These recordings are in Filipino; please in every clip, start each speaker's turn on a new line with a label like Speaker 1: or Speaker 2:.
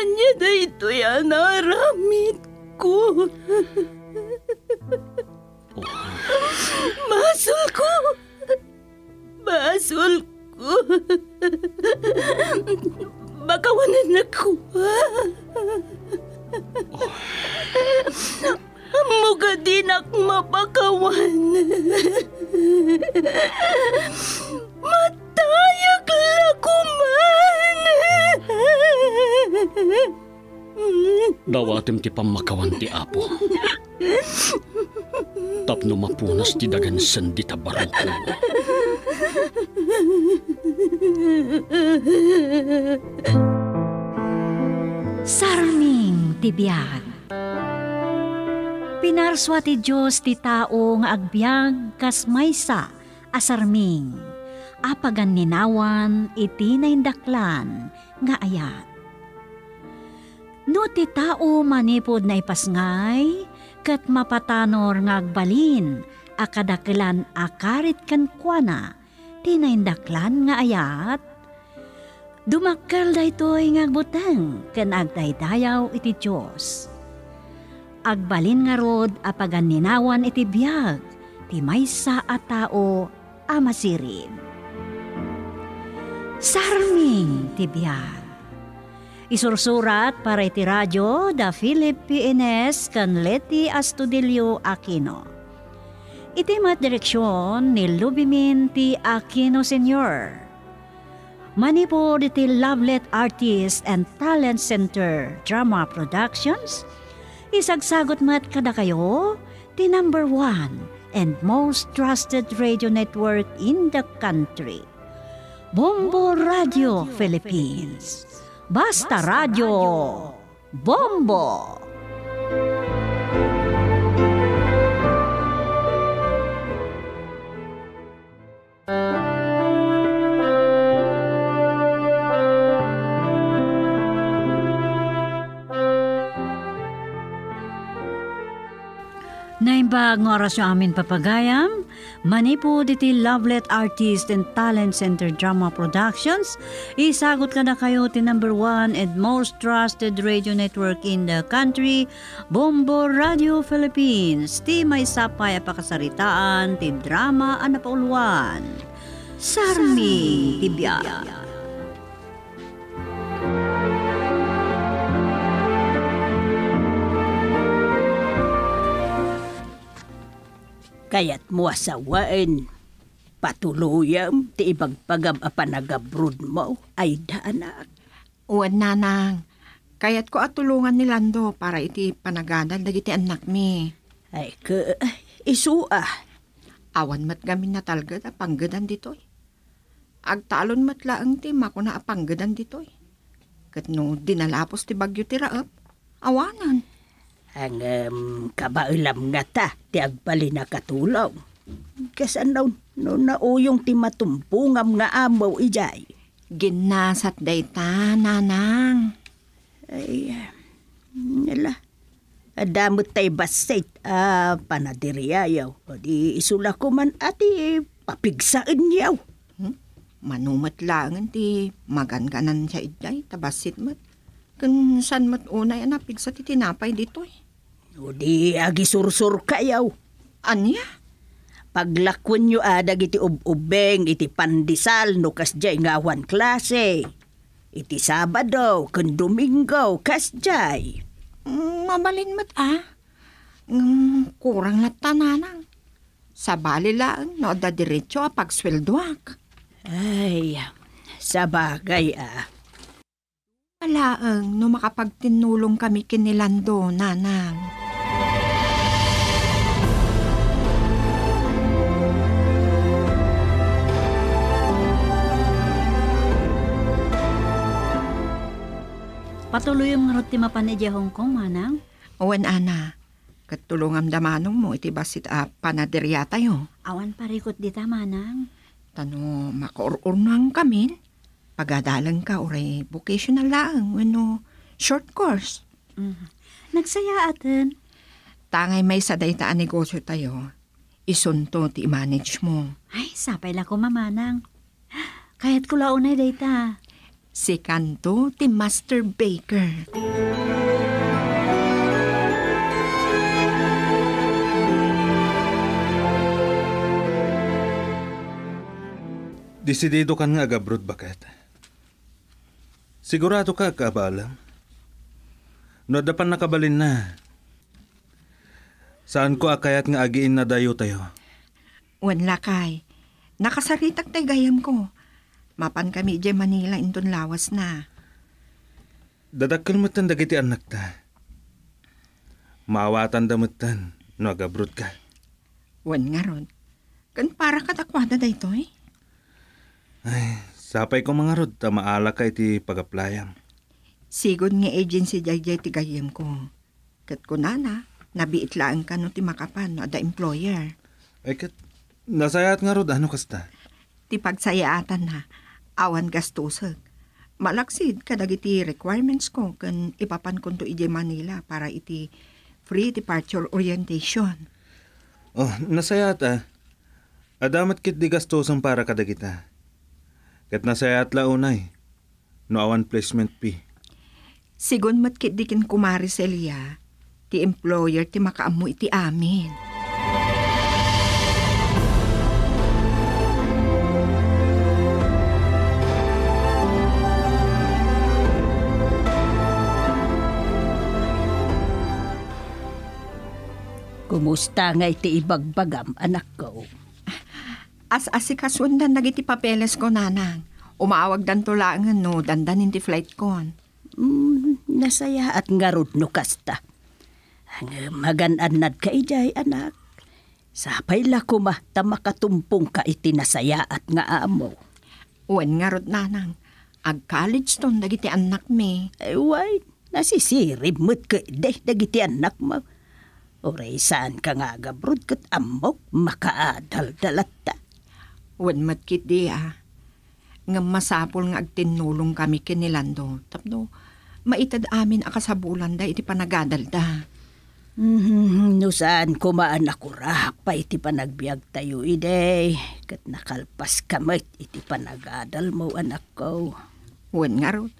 Speaker 1: Anya na ito yan naramit ko. Basol ko. Basol ko. Baka wala na ko. Muga din ak mapakawan. Matayag lakuman.
Speaker 2: Dawatim ti pamakawan ti apo. Tapno mapunas ti dagan sandi ta barangko.
Speaker 3: Sarming tibiyag. Pinarswa ti Diyos ti tao nga agbyag kas maysa asarming. Apagan ninawan iti naindaklan nga ayat. No ti tao manipod na ipasngay, kat mapatanor nga agbalin, akadakilan akarit kan kuana, tinaindaklan nga ayat, Dumakkel daytoy nga agbuteng ken agdaydayaw iti Dios. Agbalin nga rod apagan ninawan iti biyag ti maysa a tao a masirib. Sarming ti biyag. Isursurat para iti radyo da Philip PNS kan Leti Astudillo Aquino. Iti mat direksyon ni Lubimin T. Aquino Sr. Manipod iti Lovelet Artist and Talent Center Drama Productions. Isagsagot mat kada kayo, the number one and most trusted radio network in the country. Bombo Radio Philippines. Basta Radio. Bombo. Naimbag ng oras yung amin papagayam, manipo diti Lovelet Artist and Talent Center Drama Productions, isagot ka na kayo ti number one and most trusted radio network in the country, Bombo Radio Philippines, ti may sapay pakasaritaan, ti drama anapauluan. Sarmi, tibiyaya.
Speaker 1: Kaya't mo asawain. Patuluyam ti ibagpagam a panagabrod mo ay daanak.
Speaker 4: Uwan nanang, kayat ko atulungan ni Lando para iti panagadal dagiti anak mi.
Speaker 1: Ay ka, isua.
Speaker 4: Awan mat gamin na talgad a panggadan ditoy. Agtalon mat laang ti mako na apanggadan ditoy. Kat no dinalapos ti bagyo ti raap, awanan.
Speaker 1: Ang um, kabailam nga ta, ti agbali na katulaw. Kasan daw, no nauyong ti matumpungam nga amaw ijay.
Speaker 4: Ginasat day ta, nanang.
Speaker 1: Ay, nila. Adamot tay basit, ah, panadiriyayaw. O di isula ko man ati papigsaan yaw.
Speaker 4: Manumat lang ti maganganan siya iday, tabasit mat. Kun san mat unay anapig sa titinapay ditoy.
Speaker 1: O di agi sursur kayaw.
Speaker 4: Anya?
Speaker 1: Paglakwan nyo adag iti ub-ubeng, iti pandisal, no kas jay ngawan klase. Iti Sabado, kun Domingo, kas jay.
Speaker 4: Mm, Mabalin mat ah. Mm, kurang na tananang. Sa bali lang, no da diretso a pagsweldoak.
Speaker 1: Ay, sa bagay ah.
Speaker 4: Malaang no makapagtinulong kami kinilando, nanang.
Speaker 3: Patuloy yung ngarot ti mapanidya Hong Kong, manang.
Speaker 4: Owen ana, katulungam damanong mo iti basit a panaderya tayo.
Speaker 3: Awan parikot dita, manang.
Speaker 4: Tano, makaururnang kami. Pagadalang ka, oray vocational lang, ano, short course.
Speaker 3: Nagsaya atin.
Speaker 4: Tangay may sa dayta a negosyo tayo. Isunto ti manage mo.
Speaker 3: Ay, sapay lang ko mamanang. Kaya't kulaunay data.
Speaker 4: Si Kanto ti Master Baker.
Speaker 5: Desidido kan nga agabrod bakit? Sigurado ka kabalam? No dapan nakabalin na. Saan ko akayat nga agiin na dayo tayo?
Speaker 4: Wan lakay. Nakasaritak tay gayam ko. Mapan kami di Manila inton lawas na.
Speaker 5: Dadakkel mo tan dagiti anak ta. Maawatan damutan no agabrod ka.
Speaker 4: Wan nga ron. Kan para katakwada da ito eh.
Speaker 5: Ay, sapay ko mga rod, ta maala ka iti pagaplayam.
Speaker 4: Sigod nga agency jay ti gayam ko. Kat ko nana, nabiit lang ka no ti makapan no ada employer.
Speaker 5: Ay kat, nasayat nga rod, ano kasta?
Speaker 4: Ti pagsayaatan na, awan gastusag. Malaksid kadag iti requirements ko kan ipapan ko to ije Manila para iti free departure orientation.
Speaker 5: Oh, nasayat ah. Adamat kit di gastosan para kadagita. Kat nasayat la unay. No awan placement fee.
Speaker 4: Sigon mat kit dikin kumari Celia, ti employer ti makaamu iti amin.
Speaker 1: Kumusta nga iti ibagbagam, anak ko?
Speaker 4: As asikasundan nagiti papeles ko nanang. Umaawag dan tulangan no, dandan ti flight kon.
Speaker 1: Mm, nasaya at ngarod no kasta. Ang magananad ka ijay, anak. Sapay la kuma ta makatumpong ka iti nasaya at nga amo.
Speaker 4: Uwan nga rod nanang. Ag college ton dagiti anak me.
Speaker 1: Ay, why? Nasisirib mo't ka de, dagiti anak mo. Oray saan ka nga gabrod kat amok makaadal-dalat ta.
Speaker 4: Uwan mat kit di ah. Nga masapol nga agtinulong kami kinilando. Tapno, maitad amin akasabulan da iti panagadal da.
Speaker 1: Mhm, no saan kumaan ako ra, pa iti panagbiag tayo ide. Kat nakalpas kamay iti panagadal mo anak ko.
Speaker 4: Uwan nga rod.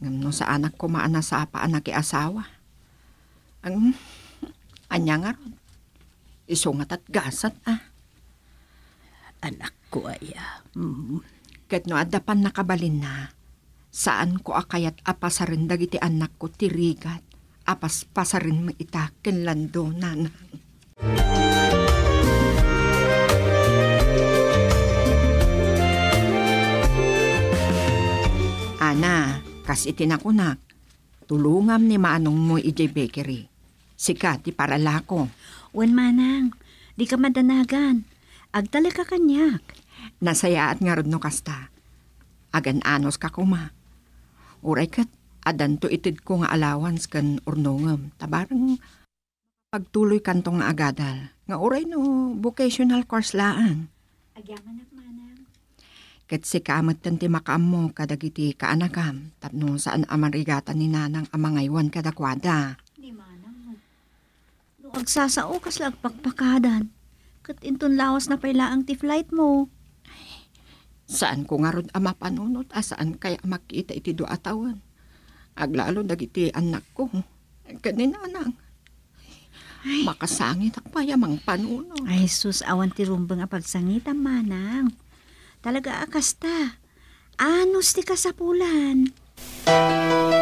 Speaker 4: Ngam no sa anak ko maana sa pa anak asawa. Ang anya nga rod. Isungat at gasat ah.
Speaker 1: Anak ko aya. Mm,
Speaker 4: Kat no adapan nakabalin na. Saan ko akayat apasarin dagiti anak ko tirigat. Apas pasarin mo ita kinlando nanang. Ana, kas itinakunak. Tulungam ni manong mo ijay bakery. Sikat, ti para lako.
Speaker 3: Wen manang, di ka madanagan. Agdala ka kanyak.
Speaker 4: Nasayaat nga rod no kasta. Agan anos ka kuma. Uray kat, adan to itid ko nga allowance kan urnongam. Tabarang pagtuloy kantong nga agadal. Nga uray no, vocational course laan.
Speaker 3: Agyaman manang.
Speaker 4: Kat si kamat tanti makaam kadagiti kaanakam. Tapno saan amarigatan ni nanang amangaywan kadakwada.
Speaker 3: Di manang mo. No agsasao kas lag pakpakadan. Kat inton lawas na pailaang ti flight mo.
Speaker 4: Saan ko nga rod ama panunot, asaan kaya makita iti do atawan. Aglalo dagiti anak ko. Kanina nang. Makasangit ak payamang panunot.
Speaker 3: Ay sus, awan ti rumbang apagsangita manang. Talaga akasta. Anos ti kasapulan.
Speaker 1: Anak,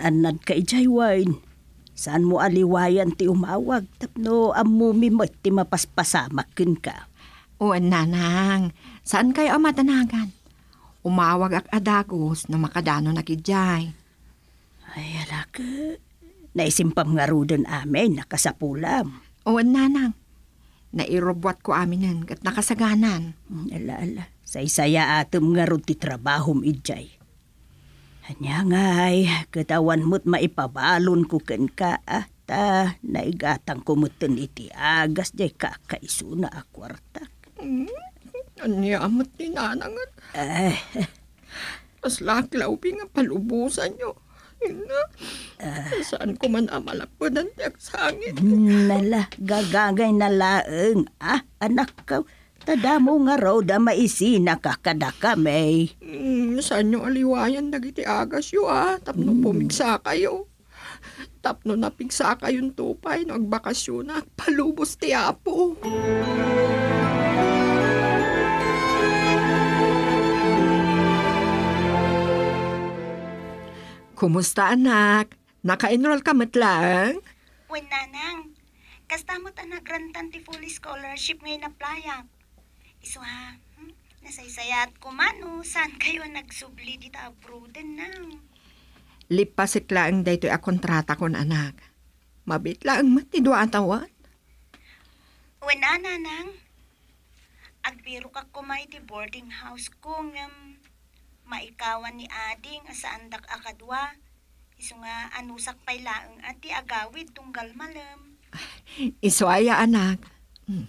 Speaker 1: agan-anad ka ijay wine. Saan mo aliwayan ti umawag? Tapno amumi mo ti mapaspasamak kin ka.
Speaker 4: O nanang, saan kayo amatanagan? Umawag ak adagos na makadano na kidjay.
Speaker 1: Ay, alaka. Naisimpam nga rudan amin, nakasapulam.
Speaker 4: O nanang, nairobwat ko aminan kat nakasaganan.
Speaker 1: Ala, ala. Say-saya atom nga ti trabahom ijay. Hanya ngay, katawan mo't maipabalon ko ken ka ah, ta naigatang kumutin iti agas jay kakaiso na akwarta.
Speaker 4: Anya amot ni nanang.
Speaker 1: Eh,
Speaker 4: As laklaw nga palubusan nyo. Ina, saan ko man amalapunan tiyak sangit.
Speaker 1: Nala, gagagay na laeng. Ah, anak ka. Tada mo nga raw da maisina ka kada kami.
Speaker 4: Mm, saan nyo aliwayan dagiti agas yo ah. Tapno pumigsa kayo. Tapno napigsa kayong tupay no agbakasyon na palubos ti Apo. Kumusta anak? Naka-enroll ka matlang?
Speaker 6: Wen nanang, kastamot ang nagrantan ti full scholarship ngayon na playa. Iso ha, hmm? nasaysayat ko mano, saan kayo nagsubli dito abroaden nang?
Speaker 4: Lipas laang dayto a kontrata kon anak. Mabit lang matidwa ang tawad.
Speaker 6: Wen na nanang, agbiro ka kumay ti boarding house ko ngam maikawan ni ading asaan dak akadwa. Iso nga anusak pay laeng ati agawid tunggal malam.
Speaker 4: Iswaya anak. Hmm.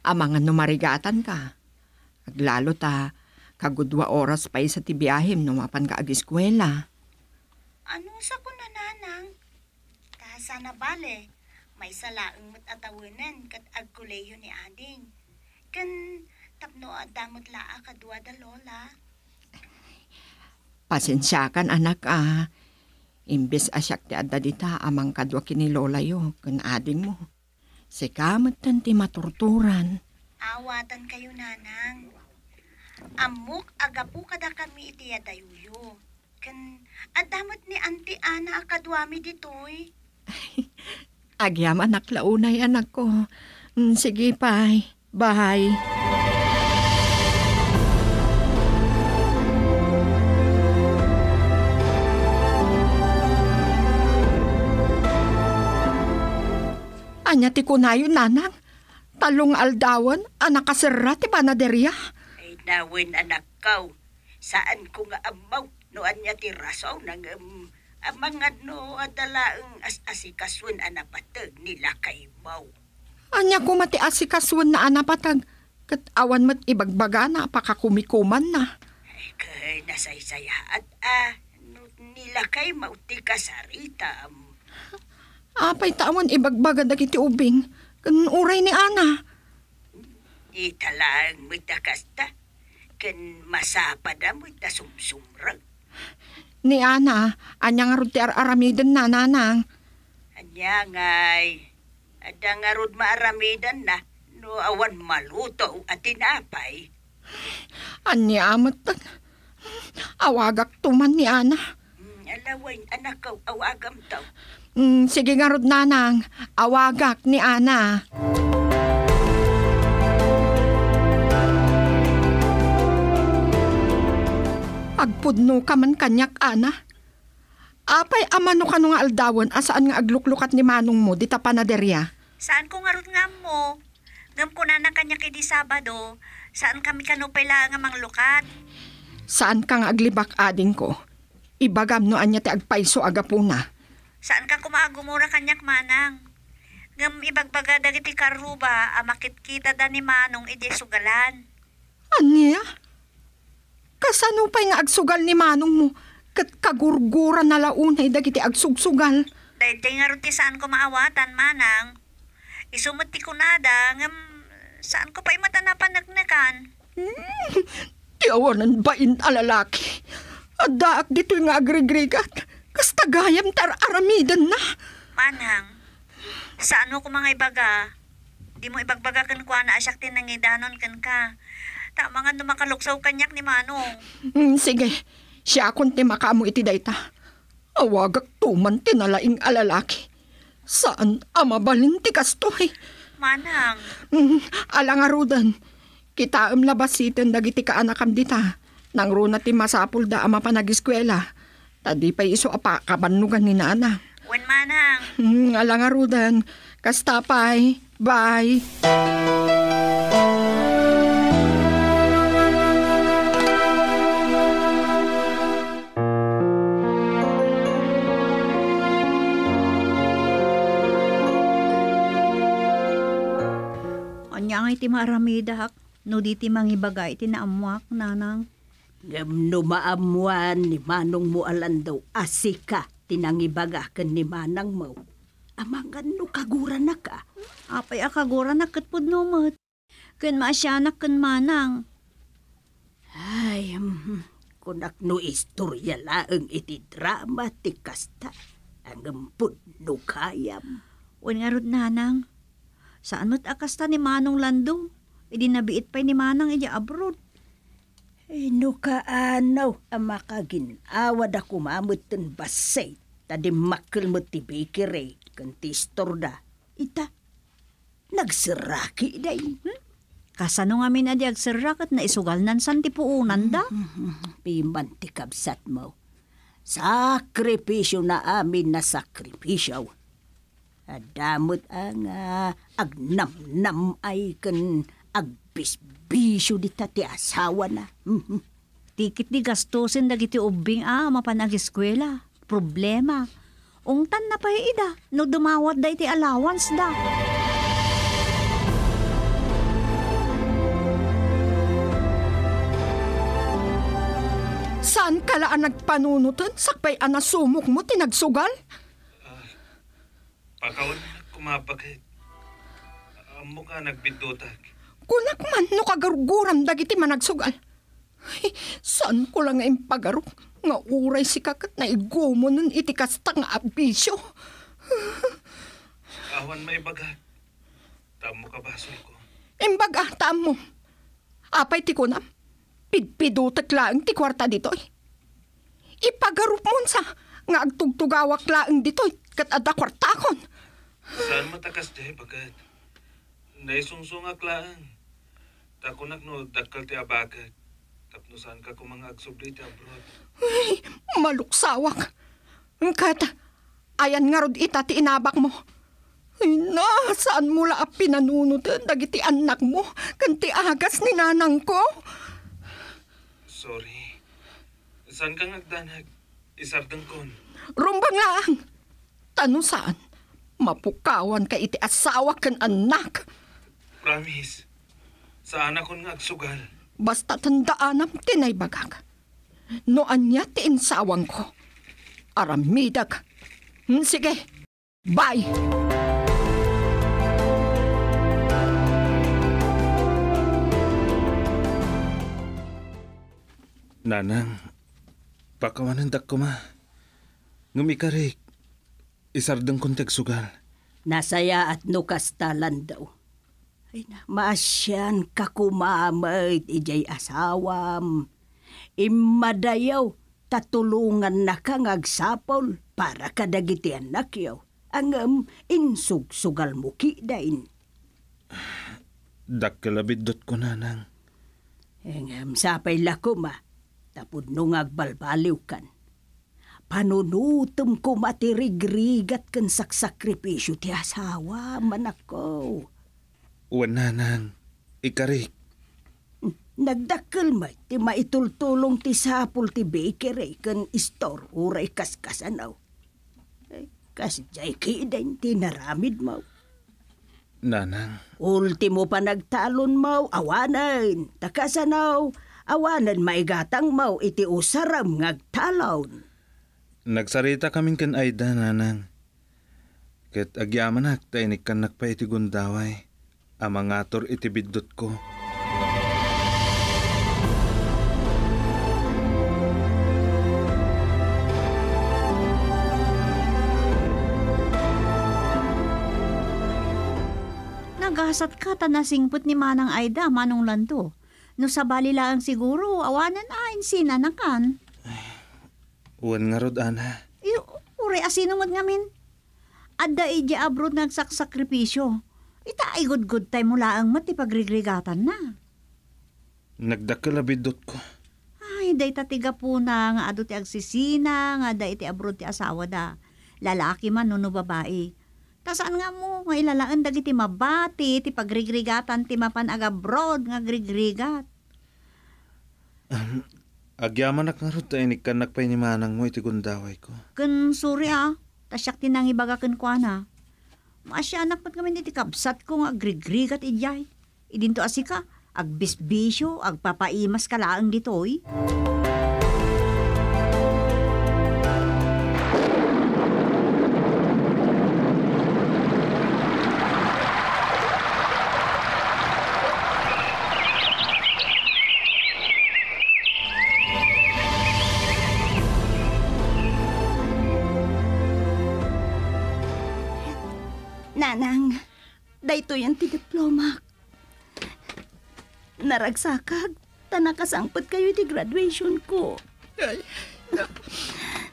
Speaker 4: Amangan numarigatan ka. Aglalo ta, kagudwa oras pa sa tibiyahim numapan ka ag eskwela.
Speaker 6: Ano sa ko na nanang? Kahasa na bale, may salaang mat atawanan kat agkuleyo ni ading. Kan tapno at damot laa kadwa da lola.
Speaker 4: Pasensya kan anak ah. Imbes asyak ti adda dita amang kadwa kini lola yo kan ading mo. Si kamat tan ti maturturan.
Speaker 6: Awatan kayo nanang. Amok agapu kada kami iti adayuyo. Kan adamot ni Auntie Ana akadwami ditoy.
Speaker 4: Agyam anak launay anak ko. Mm, Sige pay. Bye. Anya ti kunayo nanang. Talong aldawan, anak kasera ti banaderya.
Speaker 1: Ay nawin anak kaw. Saan ko nga amaw no anya ti rasaw nang um, amangad no adalaeng as asikaswan anapatag nila kay maw.
Speaker 4: Anya ko mati asikaswan na anapatag. Kat awan mat ibagbaga na pakakumikuman na.
Speaker 1: Ay kay nasaysaya at ah no, nila kay mauti kasarita. Um,
Speaker 4: Apay tawan ibagbaga dagiti ubing. Kan uray ni Ana.
Speaker 1: italang mo takasta. Kan masapa da mo tasumsumrag.
Speaker 4: Ni Ana, anya nga rod ti ar-aramidan na nanang.
Speaker 1: Anya ngay. Ada nga rod maaramidan na. No awan maluto at tinapay.
Speaker 4: Anya amat tan. Awagak tuman ni Ana.
Speaker 1: Hmm, alawain anak kaw awagam taw.
Speaker 4: Mm, sige nga rod nanang, awagak ni Ana. Agpudno ka man kanyak, Ana. Apay amano ka nga aldawan asaan nga agluklukat ni manong mo dita panaderya.
Speaker 6: Saan ko nga nga mo? Ngam ko na na kanya kay di Sabado. Saan kami kanupay lang nga manglukat?
Speaker 4: Saan ka nga aglibak ading ko? Ibagam no anya ti agpaiso agapuna.
Speaker 6: Saan ka kumaagumura kanyak manang? Ngam ibagbaga dagiti karuba, amakit kita da ni Manong iti sugalan.
Speaker 4: Anya? Kasano pa'y nga agsugal ni manong mo? Kat kagurgura na launay dagiti agsugsugal.
Speaker 6: Di nga ron ti saan ko maawatan, manang. Isumot ti kunada, ngam saan ko pa'y matanapanagnagnakan?
Speaker 4: Tiyawanan ba in alalaki? Adaak dito nga agrigrigat. Kasta gayam tar aramidan na.
Speaker 6: Manang, saan mo ko mga ibaga? Di mo ibagbaga kan kwa na asyak tinangidanon kan ka. Tama nga numakaluksaw kanyak ni Manong.
Speaker 4: Hmm, sige, siya akong ti makamu iti dayta. Awagak tuman tinalaing alalaki. Saan amabalin ti kastoy?
Speaker 6: Manang,
Speaker 4: Hmm, alangarudan. Kita am labasitin dagiti kaanakam dita. Nang runa ti masapul da ama panagiskwela. Tadi pa iso apa kabanugan ni nana.
Speaker 6: wen manang.
Speaker 4: Hmm, alangarudan. Kastapay. Bye.
Speaker 3: Anya nga iti maaramida hak. No di ti mangibagay iti naamuak nanang.
Speaker 1: Ngam no maamuan ni Manong mo alan daw asika tinangibaga ken ni Manang mo. Amangan no kagura na ka.
Speaker 3: Apay akagura na katpud numot. Kun maasyanak kun manang.
Speaker 1: Ay, mm, kunak no istorya laeng iti drama ti kasta. Ang empod no kayam.
Speaker 3: Wen nga rod nanang. Saan mo't akasta ni Manong Lando? Idi nabiit pa ni Manang ija abroad.
Speaker 1: Ay, no kaanaw ang makaginawa da kumamot ten basay. Tadi makil mo ti bikire, kan ti istorda. Ita, nagsiraki day. Hmm?
Speaker 3: Kasano nga min adi agsirak at naisugal nan san ti puunan da?
Speaker 1: Piman ti kabsat mo. Sakripisyo na amin na sakripisyo. Adamot ang uh, agnam-nam ay kan agbisbisyo di ti asawa na. Mhm.
Speaker 3: Tikit di gastusin dagiti ubing ah, mapanag-eskwela. Problema. Ungtan na pa ida, no dumawat da iti allowance da.
Speaker 4: Saan ka laan nagpanunutan? Sakpay anasumok mo, tinagsugal?
Speaker 5: Pakawan na kumapagay. Amo ka nagbidotag.
Speaker 4: Kunak man, no kagaruguram dagiti managsugal. Ay, saan ko lang nga impagaro? Nga uray si kakat na igumo nun iti kasta nga abisyo.
Speaker 5: Awan may bagat. Tamo ka basol ko.
Speaker 4: Imbaga, tamo. Apay ti kunam. Pidpidutak laang ti kwarta ditoy. Ipagarup mo sa nga agtugtugawak laang ditoy kat ada kwartakon.
Speaker 5: Saan matakas di bagat? Naisungsungak lang. Takunak no dakal ti abagat. Tapno saan ka kumang agsubli ti abroad.
Speaker 4: Ay, maluksawak. Kat, ayan nga rod ita ti inabak mo. Ay na, saan mo la pinanunutan dagiti anak mo? Kanti agas ni nanang ko.
Speaker 5: Sorry. Saan ka ngagdanag? Isardang kon.
Speaker 4: Rumbang lang. Tano saan? Mapukawan ka iti asawa kan anak.
Speaker 5: Promise. Saan ako nga agsugal?
Speaker 4: Basta tandaanam tinay bagag. No anya ti insawang ko. Aramidag. Hmm, Sige. Bye.
Speaker 5: Nanang, pakawanan dak ko ma. Ngumikarik, isardang kontag sugal.
Speaker 1: Nasaya at no kastalan daw. Ay na, maasyan kakumamay ijay asawam. Imadayaw, tatulungan na kang agsapol para kadagiti anak yaw. Ang um, insugsugal mo kidain.
Speaker 5: Dak kalabidot ko nanang.
Speaker 1: Ang um, sapay lako ma, tapod nung agbalbaliw kan. Panunutom ko matirigrigat kan saksakripisyo ti asawa, manako.
Speaker 5: Wan nanang, ikarik.
Speaker 1: Nagdakkel may ti maitultulong ti sapul ti bakery kan store uray kaskasanaw. Eh, Kasjay kidain ti naramid mo.
Speaker 5: Nanang,
Speaker 1: Ultimo pa nagtalon mo, awanan. Takasanaw, awanan maigatang mo iti usaram ngagtalon.
Speaker 5: nagsarita kaming kan Aida nanang. Ket agyamanak tainik kan nakpa iti gundaway. Amangator iti bidot ko.
Speaker 3: Nagasat ka tanasingput ni Manang Aida, Manong Lando. No sa bali lang siguro, awanan ain sina na kan.
Speaker 5: Wan nga rod ana.
Speaker 3: Iyo, uri asino mo ngamin. Adda ija abroad nagsakripisyo. Ita ay good-good time mula ang mati pagrigregatan na.
Speaker 5: Nagdakkel a bidot ko.
Speaker 3: Ay, day tatiga po na nga ado ti agsisina, nga da iti abroad ti asawa da. Lalaki man no, no babae. Tasaan nga mo, nga ilalaan dagiti mabati, ti pagrigregatan ti mapan aga abroad nga grigrigat.
Speaker 5: Agyamanak nga rod tainik kan nakpay ni manang mo iti gundaway ko.
Speaker 3: Kun suri ah, tasyak tinang ibaga kun kwa na. Masya anak pat kami iti kabsat ko nga grigrigat ijay. Idinto asika, Agbisbisyo, agpapaimas ka laang ditoy.
Speaker 1: Nanang, dayto yan ti diploma. Naragsakag, tanakasangpot kayo ti graduation ko.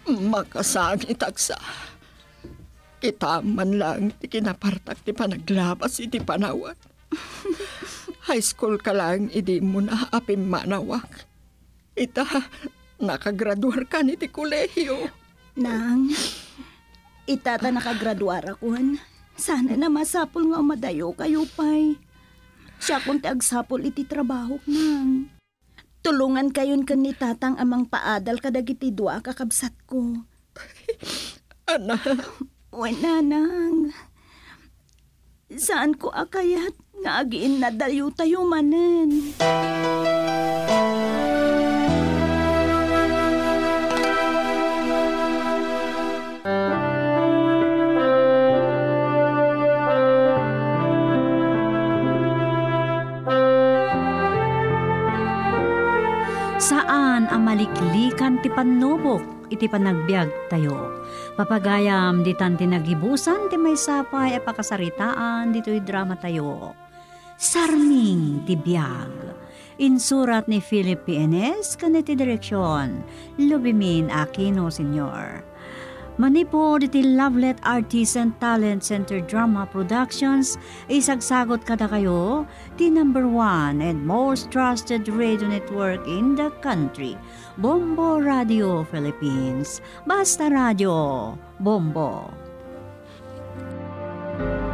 Speaker 4: Makasangit agsa. Kita man lang ti kinapartak ti panaglabas iti panawat. High school ka lang, idi mo na apim manawak. Ita, nakagraduar ka ni ti kolehiyo.
Speaker 1: Nang, itata nakagraduara kuhan. Sana na masapol nga madayo kayo pay. Siya kung agsapol iti trabaho nang. Tulungan kayon kan ni tatang amang paadal kadagiti dua kakabsat ko.
Speaker 4: Ana,
Speaker 1: Wala nang. Saan ko akayat nga agiin na dayo tayo manen.
Speaker 3: Saan ang maliklikan ti panubok iti panagbiag tayo? Papagayam di tan tinagibusan ti may sapay at pakasaritaan dito'y drama tayo. Sarming ti biag. Insurat ni Philip P.N.S. kaniti direksyon. Lubimin Aquino, Senyor. Manipur iti Lovelet Artists and Talent Center Drama Productions isagsagot kada kayo the number one and most trusted radio network in the country, Bombo Radio Philippines. Basta Radio, Bombo. Bombo.